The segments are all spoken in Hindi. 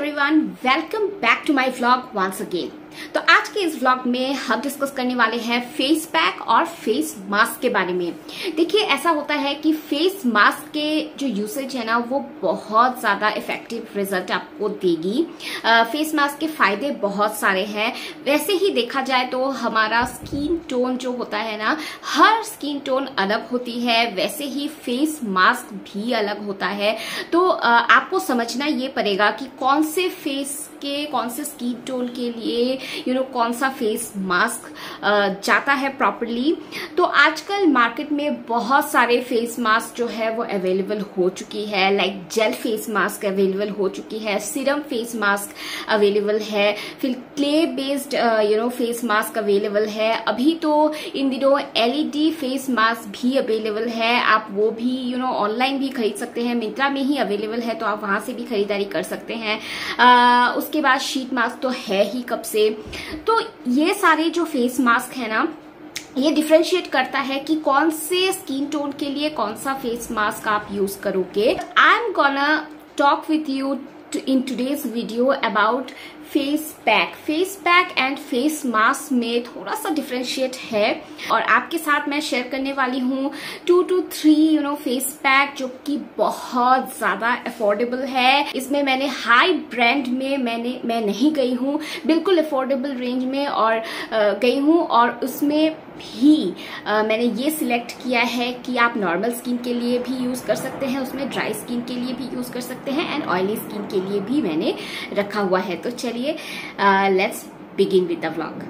everyone. Welcome back to my vlog once again. तो आज के इस व्लॉग में हम डिस्कस करने वाले हैं फेस पैक और फेस मास्क के बारे में। देखिए ऐसा होता है कि फेस मास्क के जो यूसेज है ना वो बहुत ज़्यादा इफ़ेक्टिव रिज़ल्ट आपको देगी। फेस मास्क के फ़ायदे बहुत सारे हैं। वैसे ही देखा जाए तो हमारा स्किन टोन जो होता है ना हर स्किन टोन अलग होती है। वैसे ही फेस मास्क भी अलग होता है। तो आ, आपको समझना ये पड़ेगा कि कौन से फेस के कौन से स्किन टोन के लिए यू नो कौन सा फेस मास्क जाता है प्रॉपरली तो आजकल मार्केट में बहुत सारे फेस मास्क जो है वो अवेलेबल हो चुकी है। Like gel face mask available हो चुकी है सिरम फेस मास्क अवेलेबल है फिर clay based you know face mask available है। अभी तो इन दिनों एलईडी फेस मास्क भी अवेलेबल है। आप वो भी यू नो ऑनलाइन भी खरीद सकते हैं। मिंत्रा में ही अवेलेबल है तो आप वहाँ से भी खरीदारी कर सकते हैं। आ, उसके बाद शीट मास्क तो है ही कब से? तो ये सारे जो फेस मास्क है ना, ये डिफ्रेंशिएट करता है कि कौन से स्किन टोन के लिए कौन सा फेस मास्क आप यूज़ करोगे। I am gonna talk with you in today's video about face pack face pack and face mask में थोड़ा सा डिफ्रेंशिएट है और आपके साथ मैं शेयर करने वाली हूँ two two three you know face pack जो कि बहुत ज़्यादा अफोर्डेबल है। इसमें मैंने हाई ब्रांड में मैंने, मैं नहीं गई हूँ। बिल्कुल अफोर्डेबल रेंज में और गई हूँ और उसमें भी आ, मैंने ये सिलेक्ट किया है कि आप नॉर्मल स्किन के लिए भी यूज़ कर सकते हैं उसमें ड्राई स्किन के लिए भी यूज़ कर सकते हैं एंड ऑयली स्किन के लिए भी मैंने रखा हुआ है। तो चलिए let's begin with the vlog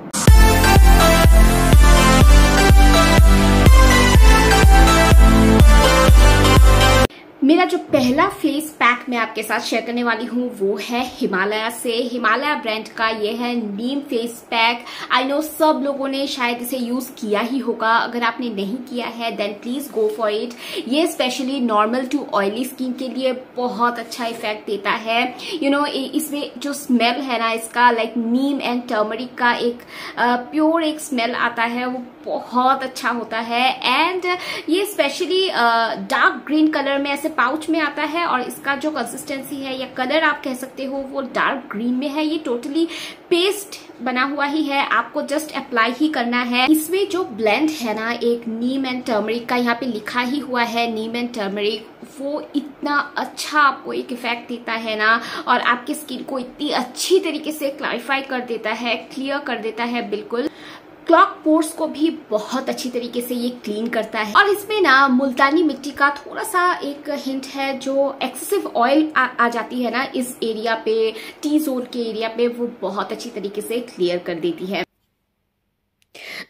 मेरा जो पहला फेस पैक मैं आपके साथ शेयर करने वाली हूँ वो है हिमालय से। हिमालय ब्रांड का ये है neem face pack I know सब लोगों ने शायद इसे यूज़ किया ही होगा। अगर आपने नहीं किया है then please go for it ये specially normal to oily skin के लिए बहुत अच्छा इफ़ेक्ट देता है। यू you नो know, इसमें जो स्मेल है ना इसका लाइक नीम एंड टर्मरिक का एक प्योर एक स्मेल आता है वो बहुत अच्छा होता है। एंड ये स्पेशली डार्क ग्रीन कलर में ऐसे पाउच में आता है और इसका जो कंसिस्टेंसी है या कलर आप कह सकते हो, वो डार्क ग्रीन में है। ये टोटली पेस्ट बना हुआ ही है। आपको जस्ट अप्लाई ही करना है। इसमें जो ब्लेंड है ना, एक नीम एंड टर्मरिक का यहाँ पे लिखा ही हुआ है नीम एंड टर्मरिक वो इतना अच्छा आपको एक इफ़ेक्ट देता है ना और आपकी स्किन को इतनी अच्छी तरीके से क्लैरिफाई कर देता है क्लियर कर देता है, बिल्कुल। क्लॉक पोर्स को भी बहुत अच्छी तरीके से ये क्लीन करता है। और इसमें ना मुल्तानी मिट्टी का थोड़ा सा एक हिंट है जो एक्सेसिव ऑयल आ, आ जाती है ना इस एरिया पे टी जोन के एरिया पे वो बहुत अच्छी तरीके से क्लियर कर देती है।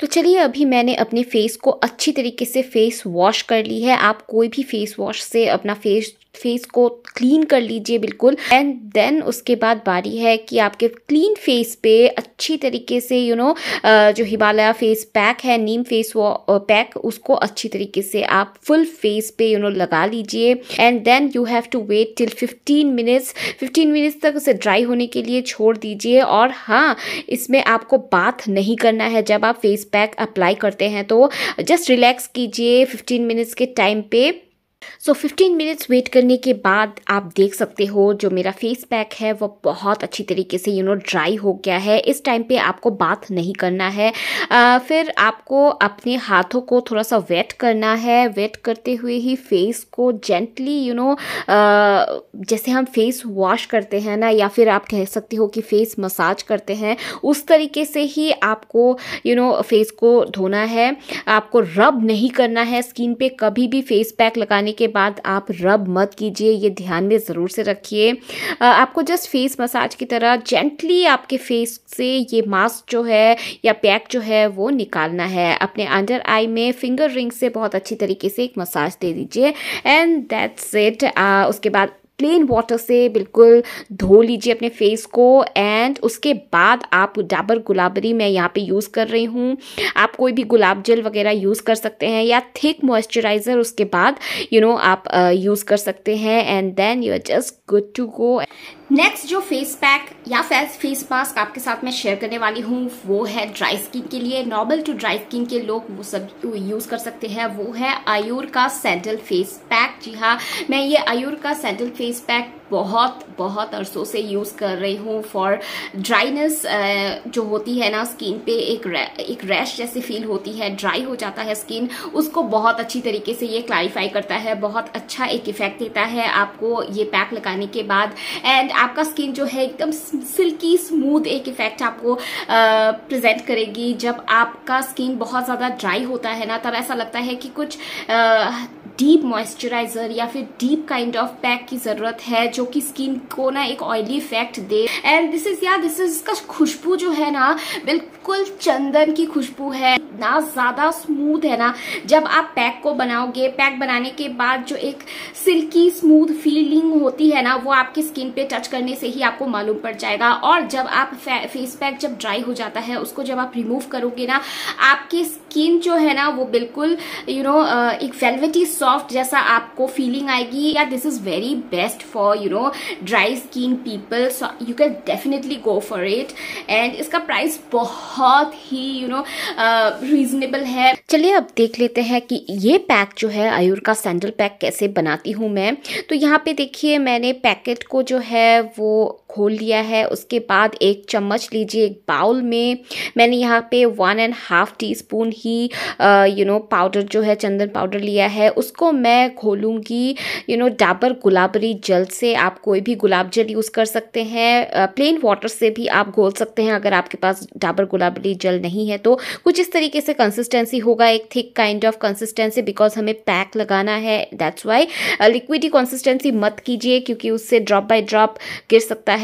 तो चलिए अभी मैंने अपने फेस को अच्छी तरीके से फेस वॉश कर ली है। आप कोई भी फेस वॉश से अपना फेस फेस को क्लीन कर लीजिए बिल्कुल। एंड देन उसके बाद बारी है कि आपके क्लीन फेस पे अच्छी तरीके से यू you नो know, जो हिमालय फेस पैक है नीम फेस वो पैक उसको अच्छी तरीके से आप फुल फेस पे यू you नो know, लगा लीजिए। And then you have to wait till 15 minutes 15 minutes तक उसे ड्राई होने के लिए छोड़ दीजिए। और हाँ इसमें आपको बात नहीं करना है। जब आप फेस पैक अप्लाई करते हैं तो जस्ट रिलैक्स कीजिए 15 मिनट्स के टाइम पे। सो so, 15 मिनट्स वेट करने के बाद आप देख सकते हो जो मेरा फेस पैक है वो बहुत अच्छी तरीके से यू नो ड्राई हो गया है। इस टाइम पे आपको बात नहीं करना है। आ, फिर आपको अपने हाथों को थोड़ा सा वेट करना है। वेट करते हुए ही फेस को जेंटली यू नो जैसे हम फेस वॉश करते हैं ना या फिर आप कह सकते हो कि फेस मसाज करते हैं उस तरीके से ही आपको यू नो फेस को धोना है। आपको रब नहीं करना है। स्किन पे कभी भी फेस पैक लगाने लगाने के बाद आप रब मत कीजिए, ये ध्यान में ज़रूर से रखिए। आपको जस्ट फेस मसाज की तरह जेंटली आपके फेस से ये मास्क जो है या पैक जो है वो निकालना है। अपने अंडर आई में फिंगर रिंग से बहुत अच्छी तरीके से एक मसाज दे दीजिए। एंड दैट्स इट उसके बाद प्लेन वाटर से बिल्कुल धो लीजिए अपने फेस को एंड उसके बाद आप डाबर गुलाबरी मैं यहाँ पे यूज़ कर रही हूँ। आप कोई भी गुलाब जल वगैरह यूज़ कर सकते हैं या थिक मॉइस्चराइज़र उसके बाद यू you नो know, आप यूज़ कर सकते हैं and then you are just good to go next जो फेस पैक या फेस फेस मास्क आपके साथ मैं शेयर करने वाली हूँ वो है ड्राई स्किन के लिए। नॉर्मल टू ड्राई स्किन के लोग वो सब यूज़ कर सकते हैं। वो है आयुर का सैंडल फेस पैक जी हाँ मैं ये आयुर का सैंडल फेस फेस पैक बहुत बहुत अरसों से यूज़ कर रही हूँ फॉर ड्राइनेस जो होती है ना स्किन पे एक एक रैश जैसे फील होती है ड्राई हो जाता है स्किन उसको बहुत अच्छी तरीके से ये क्लैरिफाई करता है, बहुत अच्छा एक इफ़ेक्ट देता है आपको ये पैक लगाने के बाद। एंड आपका स्किन जो है एकदम सिल्की स्मूथ एक इफ़ेक्ट आपको प्रेजेंट करेगी। जब आपका स्किन बहुत ज़्यादा ड्राई होता है ना, तब ऐसा लगता है कि कुछ डीप मॉइस्चराइजर या फिर डीप काइंड ऑफ़ पैक की ज़रूरत है जो कि स्किन को ना एक ऑयली इफ़ेक्ट दे। एंड दिस इज़ या दिस इज़ इसका खुशबू जो है ना बिल्कुल चंदन की खुशबू है। ना ज़्यादा स्मूथ है ना। जब आप पैक को बनाओगे पैक बनाने के बाद जो एक सिल्की स्मूथ फीलिंग होती है ना वो आपकी स्किन पे टच करने से ही आपको मालूम पड़ जाएगा। और जब आप फेस पैक जब ड्राई हो जाता है उसको जब आप रिमूव करोगे ना आपकी स्किन जो है ना वो बिल्कुल यू you नो know, एक वेलवेटी सॉफ्ट जैसा आपको फीलिंग आएगी। या this is very best for you know dry skin people so you can definitely go for it and इसका प्राइस बहुत ही यू नो रीजनेबल है। चलिए अब देख लेते हैं कि ये पैक जो है, आयुर का सैंडल पैक कैसे बनाती हूँ मैं। तो यहाँ पे देखिए मैंने पैकेट को जो है, वो खोल लिया है। उसके बाद एक चम्मच लीजिए एक बाउल में। मैंने यहाँ पे one and half teaspoon ही यू नो पाउडर जो है, चंदन पाउडर लिया है। उसको मैं खोलूँगी यू नो डाबर गुलाबरी जल से। आप कोई भी गुलाब जल यूज़ कर सकते हैं। प्लेन वाटर से भी आप घोल सकते हैं। अगर आपके पास डाबर गुलाबरी जल नहीं है तो कुछ इस तरीके से कंसिस्टेंसी होगा। एक thick kind of consistency because हमें पैक लगाना है। दैट्स वाई लिक्विडी कंसिस्टेंसी मत कीजिए क्योंकि उससे ड्रॉप बाय ड्रॉप गिर सकता है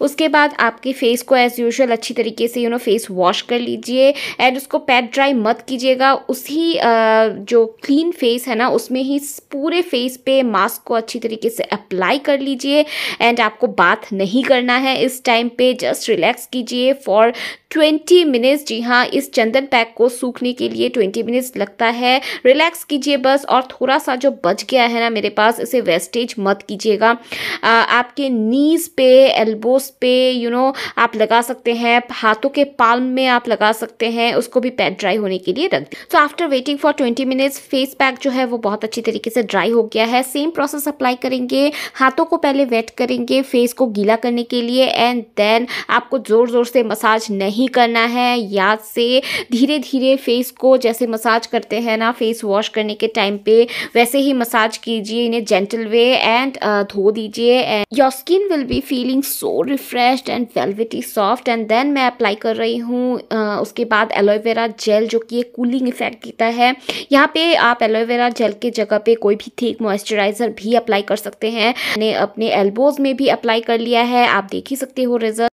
उसके बाद आपके फेस को एज यूजल अच्छी तरीके से यू नो फेस वॉश कर लीजिए एंड उसको पैट ड्राई मत कीजिएगा। उसी जो क्लीन फेस है ना, उसमें ही पूरे फेस पे मास्क को अच्छी तरीके से अप्लाई कर लीजिए एंड आपको बात नहीं करना है इस टाइम पे। जस्ट रिलैक्स कीजिए फॉर ट्वेंटी मिनट्स, जी हाँ इस चंदन पैक को सूखने के लिए ट्वेंटी मिनट्स लगता है। रिलैक्स कीजिए बस, और थोड़ा सा जो बच गया है ना मेरे पास, इसे वेस्टेज मत कीजिएगा। आपके नीज पे एल्बोस पे, यू नो, आप लगा सकते हैं, हाथों के पाल्म में आप लगा सकते हैं, उसको भी पैक ड्राई होने के लिए रख दें तो after waiting for twenty minutes face pack जो है वो बहुत अच्छी तरीके से ड्राई हो गया है। सेम प्रोसेस अप्लाई करेंगे, हाथों को पहले वेट करेंगे फेस को गीला करने के लिए एंड देन आपको ज़ोर ज़ोर से मसाज नहीं नहीं करना है। याद से धीरे धीरे फेस को जैसे मसाज करते हैं ना फेस वॉश करने के टाइम पे, वैसे ही मसाज कीजिए इन्हें जेंटल वे एंड धो दीजिए and your skin will be feeling so refresh and velvety soft and then मैं अप्लाई कर रही हूँ उसके बाद एलोवेरा जेल जो कि कूलिंग इफ़ेक्ट देता है। यहाँ पे आप एलोवेरा जेल के जगह पे कोई भी थिक मॉइस्चराइजर भी अप्लाई कर सकते हैं। मैंने अपने एल्बोज में भी अप्लाई कर लिया है, आप देख ही सकते हो result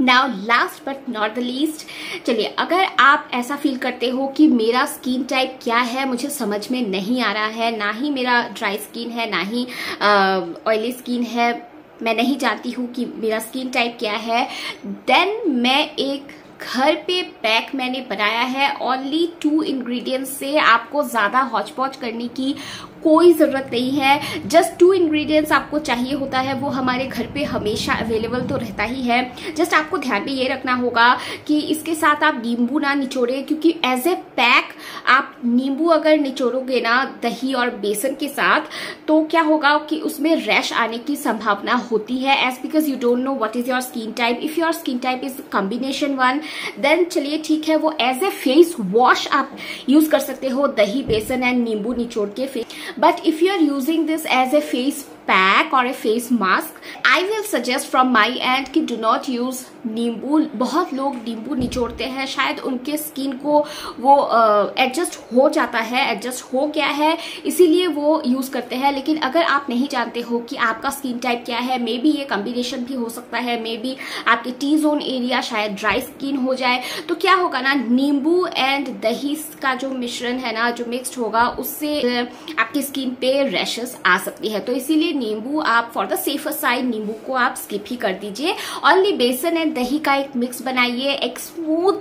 now last but not the least चलिए, अगर आप ऐसा फील करते हो कि मेरा स्किन टाइप क्या है, मुझे समझ में नहीं आ रहा है, ना ही मेरा ड्राई स्किन है, ना ही ऑयली स्किन है, मैं नहीं जानती हूँ कि मेरा स्किन टाइप क्या है देन मैं एक घर पे पैक मैंने बनाया है ओनली टू इंग्रेडिएंट्स से आपको ज़्यादा हौच पौच करने की कोई ज़रूरत नहीं है। जस्ट टू इंग्रेडिएंट्स आपको चाहिए होता है, वो हमारे घर पे हमेशा अवेलेबल तो रहता ही है। जस्ट आपको ध्यान में ये रखना होगा कि इसके साथ आप नींबू ना निचोड़े, क्योंकि एज ए पैक आप नींबू अगर निचोड़ोगे ना दही और बेसन के साथ तो क्या होगा कि उसमें रैश आने की संभावना होती है। As because you don't know what is your skin type if your skin type is combination one then चलिए ठीक है, वो एज ए फेस वॉश आप यूज़ कर सकते हो, दही, बेसन एंड नींबू निचोड़ के face but if you are using this as a face pack or a face mask I will suggest from my end कि do not use नींबू। बहुत लोग नींबू निचोड़ते हैं शायद उनके स्किन को वो एडजस्ट uh, हो जाता है एडजस्ट हो गया है इसीलिए वो यूज़ करते हैं। लेकिन अगर आप नहीं जानते हो कि आपका स्किन टाइप क्या है मे बी ये कम्बिनेशन भी हो सकता है मे बी आपके टी जोन एरिया शायद ड्राई स्किन हो जाए। तो क्या होगा ना नींबू एंड दही का जो मिश्रण है ना जो मिक्सड होगा उससे आपकी स्किन पे रैशेस आ सकती है। तो इसीलिए नींबू, आप फॉर द सेफर साइड नींबू को आप स्किप ही कर दीजिए। ओनली बेसन एंड दही का एक मिक्स बनाइए, एक smooth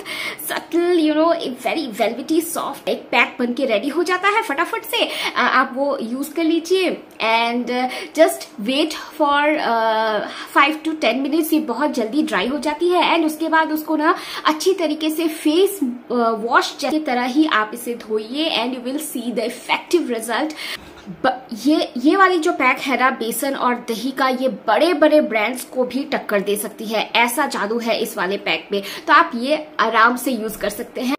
subtle you know very velvety soft एक पैक बन के रेडी हो जाता है फटाफट से। आप वो यूज़ कर लीजिए। And just wait for five to ten minutes ये बहुत जल्दी ड्राई हो जाती है। एंड उसके बाद उसको ना अच्छी तरीके से फेस वॉश की तरह ही आप इसे धोइए। And you will see the effective result ये ये वाली जो पैक है ना बेसन और दही का ये बड़े बड़े ब्रांड्स को भी टक्कर दे सकती है। ऐसा जादू है इस वाले पैक में। तो आप ये आराम से यूज़ कर सकते हैं।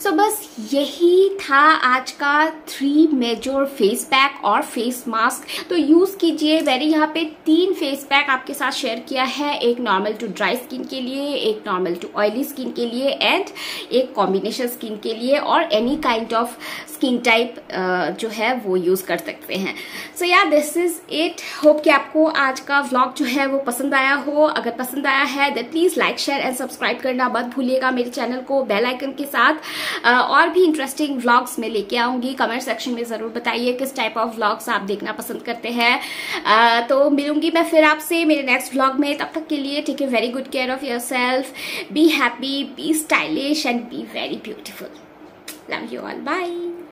सो so, बस यही था आज का थ्री मेजर फेस पैक और फेस मास्क तो यूज़ कीजिए। मैंने यहाँ पे तीन फेस पैक आपके साथ शेयर किया है। एक नॉर्मल टू ड्राई स्किन के लिए एक नॉर्मल टू ऑयली स्किन के लिए एंड एक कॉम्बिनेशन स्किन के लिए और any kind of skin type जो है वो यूज़ कर सकते हैं। सो या दिस इज़ इट होप कि आपको आज का व्लॉग जो है वो पसंद आया हो। अगर पसंद आया है then please like share and subscribe करना मत भूलिएगा मेरे चैनल को। बेल आइकन के साथ और भी इंटरेस्टिंग व्लॉग्स में लेके आऊँगी। कमेंट सेक्शन में ज़रूर बताइए किस टाइप ऑफ़ व्लॉग्स आप देखना पसंद करते हैं। तो मिलूँगी मैं फिर आपसे मेरे नेक्स्ट व्लॉग में। तब तक के लिए take a very good care of yourself be happy be stylish and be very beautiful love you all bye